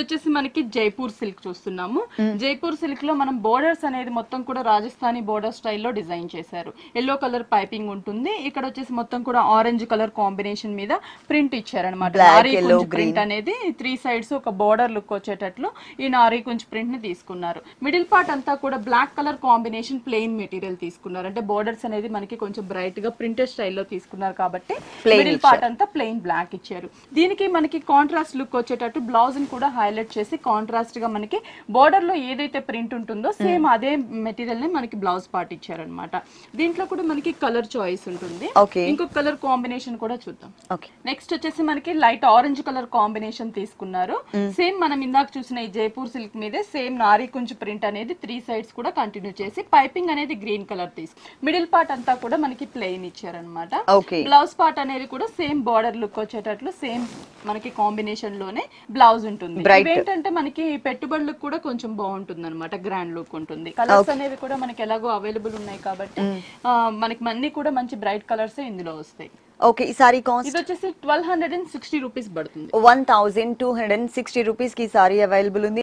వచ్చేసి మనకి జైపూర్ సిల్క్ చూస్తున్నాము. జైపూర్ సిల్క్లో మనం బోర్డర్స్ అనేది మొత్తం కూడా రాజస్థానీ బోర్డర్ స్టైల్లో డిజైన్ చేశారు. ఎల్లో కలర్ పైపింగ్ ఉంటుంది. ఇక్కడ వచ్చేసి మొత్తం కూడా ఆరెంజ్ కలర్ కాంబినేషన్ మీద ప్రింట్ ఇచ్చారనమాట ప్రింట్ అనేది త్రీ సైడ్స్ ఒక బోర్డర్ లుక్ వచ్చేటట్లు ఈ నారీ కుంచ్ ప్రింట్ని తీసుకున్నారు. మిడిల్ పార్ట్ అంతా కూడా black colour combination plain material తీసుకున్నారు. అంటే బోర్డర్స్ అనేది మనకి కొంచెం బ్రైట్గా ప్రింటెడ్ స్టైల్లో తీసుకున్నారు కాబట్టి మిడిల్ పార్ట్ అంతా ప్లెయిన్ బ్లాక్ ఇచ్చారు. దీనికి మనకి కాంట్రాస్ట్ లుక్ వచ్చేటట్టు బ్లౌజ్ కూడా హైలైట్ చేసి కాంట్రాస్ట్గా మనకి బోర్డర్లో ఏదైతే ప్రింట్ ఉంటుందో సేమ్ అదే మెటీరియల్ని మనకి బ్లౌజ్ పార్ట్ ఇచ్చారనమాట దీంట్లో కూడా మనకి కలర్ చాయిస్ ఉంటుంది. ఇంకొక కలర్ కాంబినేషన్ కూడా చూద్దాం. నెక్స్ట్ వచ్చేసి మనకి లైట్ ఆరెంజ్ కలర్ కాంబినేషన్ తీసుకున్నారు. సేమ్ మనం ఇందాక చూసిన ఈ జైపూర్ సిల్క్ మీదే సేమ్ నారీ కుంచు ప్రింట్ అనేది త్రీ సైడ్స్ కూడా కంటిన్యూ చేసి పైపింగ్ అనేది గ్రీన్ కలర్ తీసుకు మిడిల్ పార్ట్ అంతా కూడా మనకి ప్లెయిన్ ఇచ్చారనమాట బ్లౌజ్ పార్ట్ అనేది కూడా సేమ్ బార్డర్ లుక్ వచ్చేటట్లు సేమ్ మనకి కాంబినేషన్లోనే బ్లౌజ్ ఉంటుంది. ఏంటంటే మనకి పెట్టుబడులకు కూడా కొంచెం బాగుంటుంది అనమాట గ్రాండ్ లుక్ ఉంటుంది కలర్స్ అనేవి కూడా మనకి ఎలాగో అవైలబుల్ ఉన్నాయి కాబట్టి ఆ, మనకి అన్ని కూడా మంచి బ్రైట్ కలర్స్ ఇందులో వస్తాయి. ఓకే ఈ సారీ కాస్ట్ ఇది వచ్చేసి twelve hundred and sixty rupees పడుతుంది. One thousand two hundred and sixty రూపీస్కి సారీ అవైలబుల్ ఉంది.